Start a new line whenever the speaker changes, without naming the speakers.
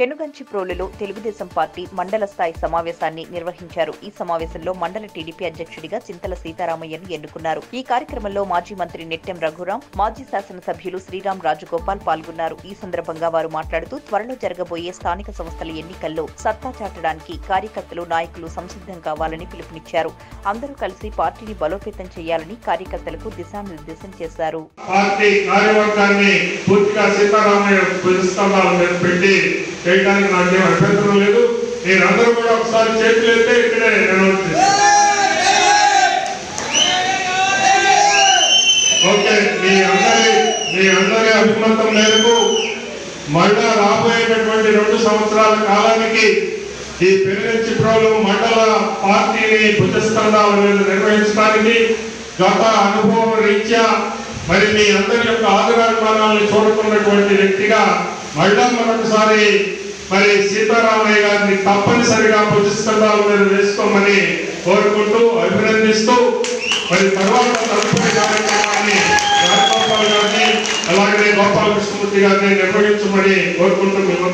Penuganchi ప్రోలులో Telugu Desam party మండల స్థాయి సమావేశాన్ని నిర్వహించారు. ఈ సమావేశంలో మండల టీడీపీ అధ్యక్షుడిగా చింతల సీతారామయ్యను ఎన్నుకున్నారు. ఈ కార్యక్రమంలో మాజీ మంత్రి నెట్టెం రఘురాం మాజీ శాసనసభ్యులు శ్రీరామ్ రాజగోపాల్ పాల్గొన్నారు. ఈ సందర్భంగా వారు మాట్లాడుతూ త్వరలో జరగబోయే స్థానిక సంస్థల ఎన్నికల్లో సత్తా చాటడానికి కార్యకర్తలు నాయకులు సంసిద్ధం కావాలని పిలుపునిచ్చారు. అందరూ కలిసి పార్టీని బలోపేతం చేయాలని కార్యకర్తలకు దిశానిర్దేశం చేశారు.
పార్టీ కార్యవర్గాన్ని పూర్తిగా సీతారామయ్య పిలుస్తున్నారు పెట్టి చేయడానికి నాకేం అభ్యంతరం లేదు మీరందరూ కూడా ఒకసారి చేతులు ఎత్తే ఇక్కడే అనౌన్స్ చేస్తాను. ఓకే మీ అందరి మీ అందరి అభిమతం మేరకు మళ్ళా రాబోయేటటువంటి రెండు సంవత్సరాల కాలానికి ఈ పెరుగంచి ప్రోలు మండల పార్టీని భుజస్కంధాలను నిర్వహించడానికి గత అనుభవం రీత్యా మరి మీ అందరి యొక్క ఆదరాభిమానాలను చూడుకున్నటువంటి వ్యక్తిగా మళ్ళా మరొకసారి మరి సీతారామయ్య గారిని తప్పనిసరిగా భుజస్కంధాల మీద వేసుకోమని కోరుకుంటూ అభినందిస్తూ మరి తర్వాత తదుపరి కార్యక్రమాన్ని రాజగోపాల్ గారిని అలాగే గోపాలకృష్ణమూర్తి గారిని నిర్వహించమని కోరుకుంటూ మేము